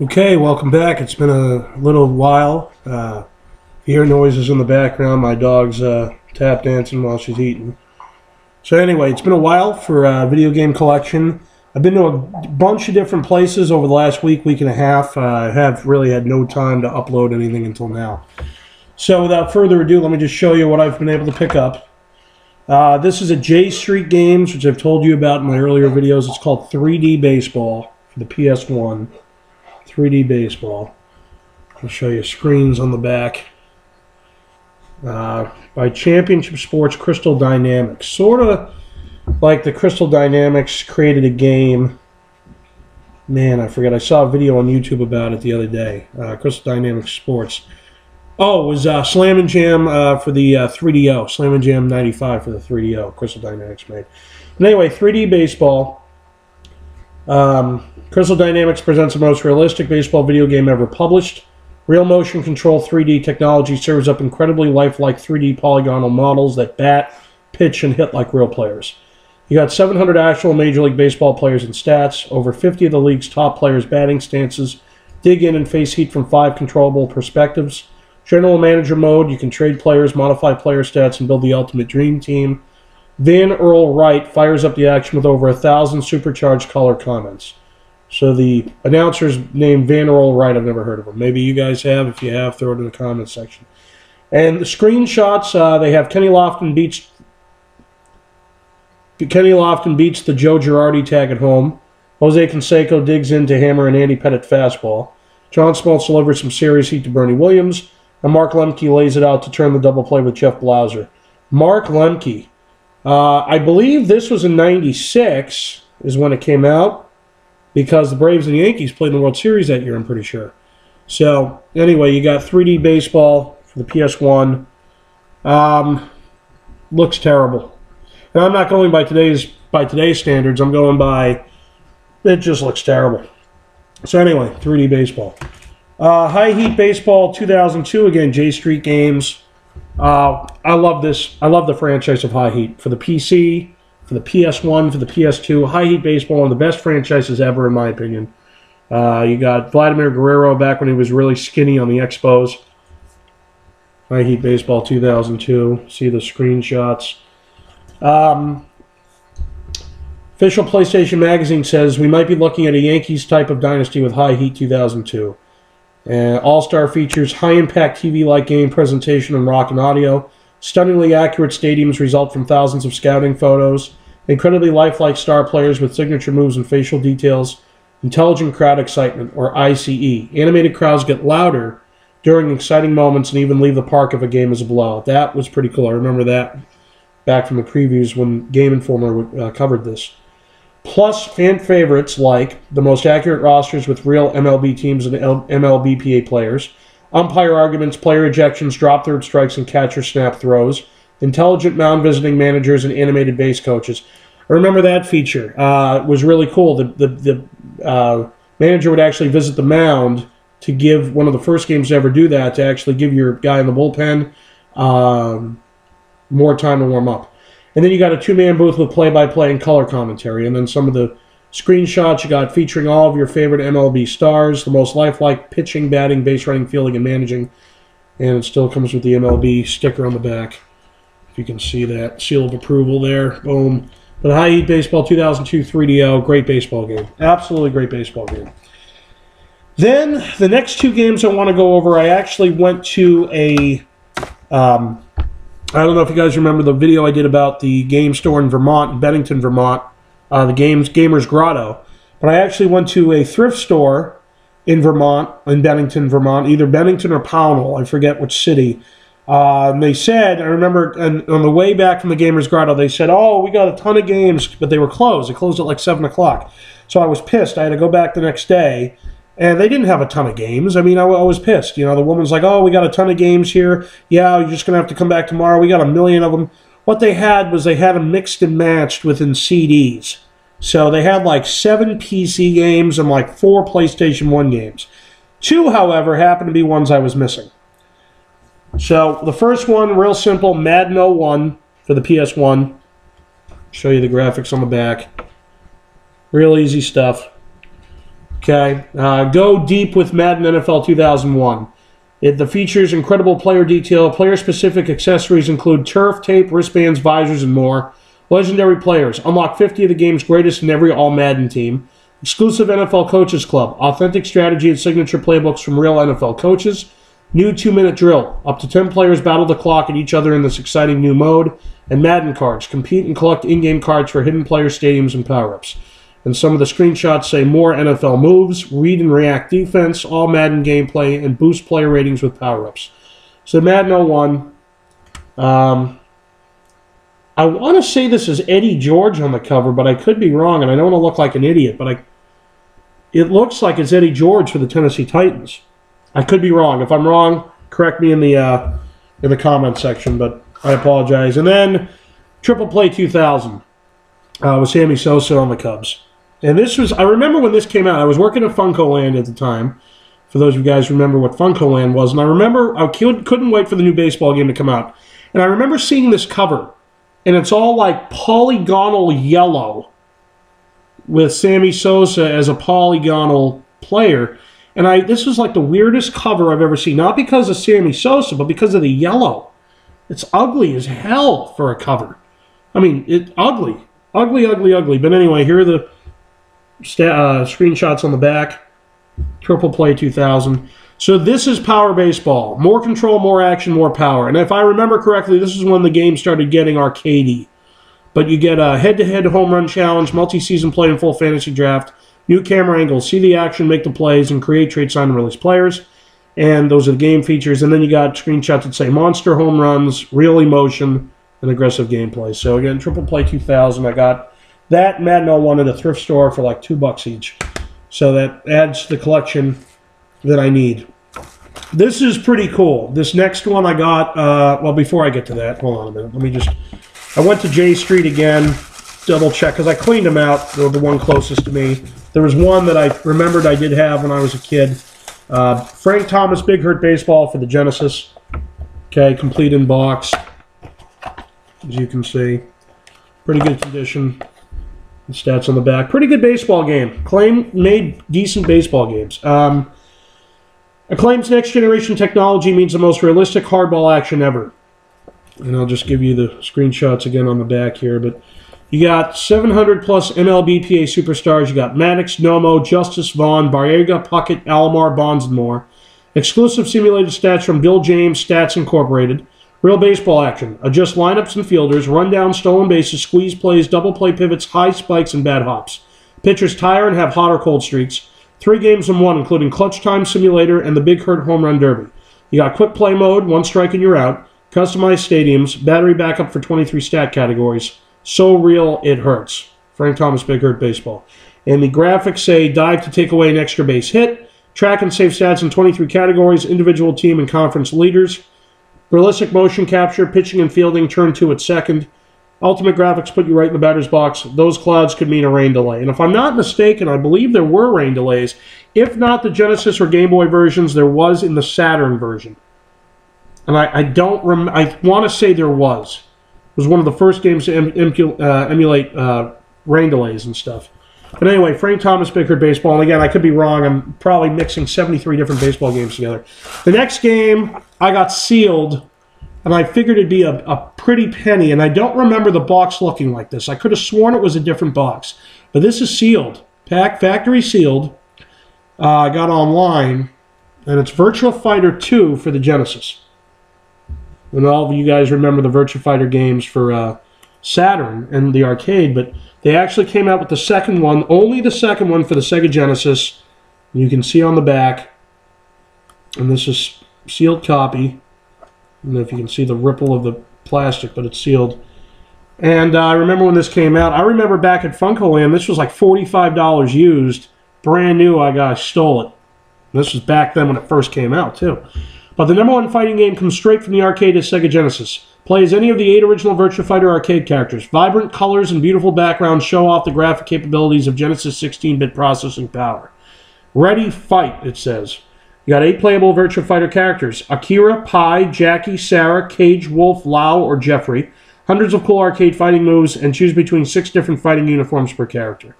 Okay, welcome back. It's been a little while. Uh, you hear noises in the background, my dog's uh, tap dancing while she's eating. So anyway, it's been a while for uh, video game collection. I've been to a bunch of different places over the last week, week and a half. Uh, I have really had no time to upload anything until now. So without further ado, let me just show you what I've been able to pick up. Uh, this is a J Street Games, which I've told you about in my earlier videos. It's called 3D Baseball for the PS1. 3D baseball. I'll show you screens on the back. Uh, by Championship Sports Crystal Dynamics. Sort of like the Crystal Dynamics created a game. Man, I forget. I saw a video on YouTube about it the other day. Uh, Crystal Dynamics Sports. Oh, it was uh, Slam and Jam uh, for the uh, 3DO. Slam and Jam 95 for the 3DO. Crystal Dynamics made. But anyway, 3D baseball. Um, Crystal Dynamics presents the most realistic baseball video game ever published. Real motion control 3D technology serves up incredibly lifelike 3D polygonal models that bat, pitch, and hit like real players. You got 700 actual Major League Baseball players and stats, over 50 of the league's top players' batting stances, dig in and face heat from five controllable perspectives. General Manager mode, you can trade players, modify player stats, and build the ultimate dream team. Van Earl Wright fires up the action with over a thousand supercharged color comments. So the announcer's name Van Earl Wright. I've never heard of him. Maybe you guys have. If you have, throw it in the comments section. And the screenshots, uh, they have Kenny Lofton beats Kenny Lofton beats the Joe Girardi tag at home. Jose Canseco digs in to hammer an Andy Pettitte fastball. John Smoltz delivers some serious heat to Bernie Williams. And Mark Lemke lays it out to turn the double play with Jeff Blauser. Mark Lemke. Uh, I believe this was in 96 is when it came out because the Braves and the Yankees played in the World Series that year, I'm pretty sure. So, anyway, you got 3D baseball for the PS1. Um, looks terrible. And I'm not going by today's by today's standards. I'm going by it just looks terrible. So anyway, 3D baseball. Uh, High Heat Baseball 2002 again, J Street Games. Uh, I love this. I love the franchise of High Heat for the PC for the PS1, for the PS2. High Heat Baseball, one of the best franchises ever, in my opinion. Uh, you got Vladimir Guerrero back when he was really skinny on the Expos. High Heat Baseball 2002. See the screenshots. Um, official PlayStation Magazine says we might be looking at a Yankees type of dynasty with High Heat 2002. Uh, All Star features high impact TV like game presentation and rock and audio. Stunningly accurate stadiums result from thousands of scouting photos. Incredibly lifelike star players with signature moves and facial details. Intelligent crowd excitement, or ICE. Animated crowds get louder during exciting moments and even leave the park if a game is a blowout. That was pretty cool. I remember that back from the previews when Game Informer uh, covered this. Plus, fan favorites like the most accurate rosters with real MLB teams and MLBPA players umpire arguments, player ejections, drop third strikes, and catcher snap throws, intelligent mound visiting managers, and animated base coaches. I remember that feature. Uh, it was really cool. The, the, the uh, manager would actually visit the mound to give one of the first games to ever do that, to actually give your guy in the bullpen um, more time to warm up. And then you got a two man booth with play by play and color commentary, and then some of the Screenshots you got featuring all of your favorite MLB stars, the most lifelike pitching, batting, base running, fielding, and managing. And it still comes with the MLB sticker on the back. If you can see that seal of approval there. Boom. But High Heat Baseball 2002 3DO, great baseball game. Absolutely great baseball game. Then the next two games I want to go over, I actually went to a. Um, I don't know if you guys remember the video I did about the game store in Vermont, Bennington, Vermont uh, the games Gamers Grotto. But I actually went to a thrift store in Vermont, in Bennington, Vermont, either Bennington or Pownal, I forget which city. Uh, and they said, I remember and on the way back from the Gamers Grotto, they said, Oh, we got a ton of games, but they were closed. They closed at like 7 o'clock. So I was pissed. I had to go back the next day, and they didn't have a ton of games. I mean, I, I was pissed. You know, the woman's like, Oh, we got a ton of games here. Yeah, you're just going to have to come back tomorrow. We got a million of them. What they had was they had them mixed and matched within CDs. So they had like seven PC games and like four PlayStation 1 games. Two, however, happened to be ones I was missing. So the first one, real simple, Madden 01 for the PS1. Show you the graphics on the back. Real easy stuff. Okay, uh, go deep with Madden NFL 2001. It, the features incredible player detail. Player specific accessories include turf, tape, wristbands, visors, and more. Legendary players. Unlock 50 of the game's greatest in every All Madden team. Exclusive NFL Coaches Club. Authentic strategy and signature playbooks from real NFL coaches. New two minute drill. Up to 10 players battle the clock and each other in this exciting new mode. And Madden cards. Compete and collect in game cards for hidden player stadiums and power ups. And some of the screenshots say more NFL moves, read and react defense, all Madden gameplay, and boost player ratings with power ups. So Madden 01. Um, I want to say this is Eddie George on the cover, but I could be wrong, and I don't want to look like an idiot, but I, it looks like it's Eddie George for the Tennessee Titans. I could be wrong. If I'm wrong, correct me in the uh, in the comment section, but I apologize. And then Triple Play 2000 uh, with Sammy Sosa on the Cubs. And this was, I remember when this came out, I was working at Funco Land at the time. For those of you guys remember what Funco Land was. And I remember I couldn't wait for the new baseball game to come out. And I remember seeing this cover. And it's all like polygonal yellow with Sammy Sosa as a polygonal player. And I this was like the weirdest cover I've ever seen. Not because of Sammy Sosa, but because of the yellow. It's ugly as hell for a cover. I mean, it ugly. Ugly, ugly, ugly. But anyway, here are the uh, screenshots on the back. Triple Play 2000. So this is Power Baseball. More control, more action, more power. And if I remember correctly, this is when the game started getting arcadey. But you get a head-to-head home run challenge, multi-season play and full fantasy draft, new camera angles, see the action, make the plays, and create trade sign and release players. And those are the game features. And then you got screenshots that say monster home runs, real emotion, and aggressive gameplay. So again, Triple Play 2000. I got that Madden 01 at a thrift store for like two bucks each. So that adds the collection that I need. This is pretty cool. This next one I got, uh, well, before I get to that, hold on a minute. Let me just, I went to J Street again, double check, because I cleaned them out. Were the one closest to me. There was one that I remembered I did have when I was a kid. Uh, Frank Thomas Big Hurt Baseball for the Genesis. Okay, complete in box. As you can see. Pretty good condition. Stats on the back. Pretty good baseball game. Claim made decent baseball games. Um, Acclaim's next generation technology means the most realistic hardball action ever. And I'll just give you the screenshots again on the back here. But you got 700 plus MLBPA superstars. You got Maddux, Nomo, Justice, Vaughn, Baerga, Puckett, Alomar, Bonds, and more. Exclusive simulated stats from Bill James Stats Incorporated. Real baseball action. Adjust lineups and fielders, run down stolen bases, squeeze plays, double play pivots, high spikes, and bad hops. Pitchers tire and have hot or cold streaks. Three games in one, including Clutch Time Simulator and the Big Hurt Home Run Derby. You got quick play mode, one strike and you're out. Customized stadiums, battery backup for 23 stat categories. So real, it hurts. Frank Thomas Big Hurt Baseball. And the graphics say dive to take away an extra base hit, track and save stats in 23 categories, individual team and conference leaders. Realistic motion capture, pitching and fielding turn two at second. Ultimate graphics put you right in the batter's box. Those clouds could mean a rain delay. And if I'm not mistaken, I believe there were rain delays. If not the Genesis or Game Boy versions, there was in the Saturn version. And I, I don't rem- I want to say there was. It was one of the first games to em- em- uh, emulate uh, rain delays and stuff. But anyway, Frank Thomas Big Baseball. And again, I could be wrong. I'm probably mixing 73 different baseball games together. The next game I got sealed, and I figured it'd be a, a pretty penny. And I don't remember the box looking like this. I could have sworn it was a different box. But this is sealed. Pack factory sealed. Uh, I got online, and it's Virtual Fighter 2 for the Genesis. And all of you guys remember the Virtual Fighter games for uh, Saturn and the arcade, but they actually came out with the second one, only the second one for the Sega Genesis. You can see on the back, and this is sealed copy. I don't know if you can see the ripple of the plastic, but it's sealed. And uh, I remember when this came out. I remember back at Funco Land, this was like forty-five dollars used, brand new. I got stole it. This was back then when it first came out too. But the number one fighting game comes straight from the arcade to Sega Genesis. Play as any of the eight original Virtua Fighter arcade characters. Vibrant colors and beautiful backgrounds show off the graphic capabilities of Genesis 16-bit processing power. Ready, fight, it says. You got eight playable Virtua Fighter characters. Akira, Pai, Jackie, Sarah, Kage, Wolf, Lau, or Jeffrey. Hundreds of cool arcade fighting moves, and choose between six different fighting uniforms per character.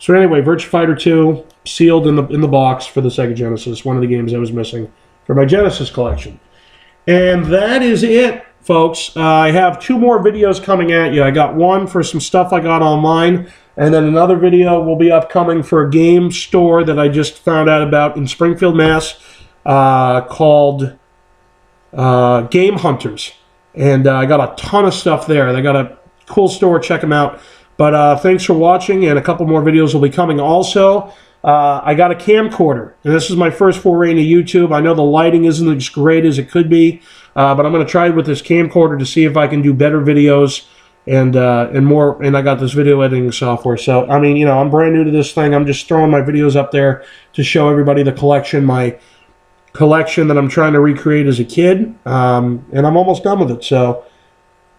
So anyway, Virtua Fighter 2 sealed in the in the box for the Sega Genesis. One of the games I was missing for my Genesis collection. And that is it, folks. Uh, I have two more videos coming at you. I got one for some stuff I got online, and then another video will be upcoming for a game store that I just found out about in Springfield, Mass, uh, called uh, Game Hunters. And uh, I got a ton of stuff there. They got a cool store. Check them out. But uh, thanks for watching, and a couple more videos will be coming. Also, uh, I got a camcorder, and this is my first foray into YouTube. I know the lighting isn't as great as it could be, but I'm going to try it with this camcorder to see if I can do better videos and uh, and more. And I got this video editing software, so I mean, you know, I'm brand new to this thing. I'm just throwing my videos up there to show everybody the collection, my collection that I'm trying to recreate as a kid, um, and I'm almost done with it. So.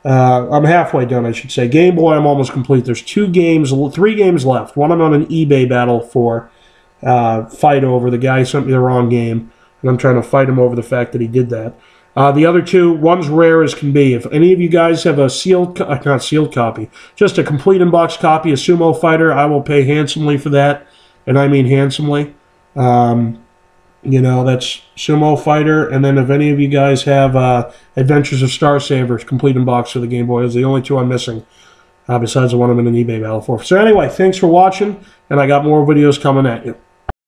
Uh, I'm halfway done, I should say. Game Boy, I'm almost complete. There's two games, three games left. One I'm on an eBay battle for, uh, fight over. The guy sent me the wrong game, and I'm trying to fight him over the fact that he did that. Uh, the other two, one's rare as can be. If any of you guys have a sealed, uh, not sealed copy, just a complete in-box copy of Sumo Fighter, I will pay handsomely for that, and I mean handsomely. Um, you know, that's Sumo Fighter. And then if any of you guys have uh, Adventures of Star Savers, complete in box for the Game Boy, is the only two I'm missing, uh, besides the one I'm in an eBay battle for. So anyway, thanks for watching, and I got more videos coming at you.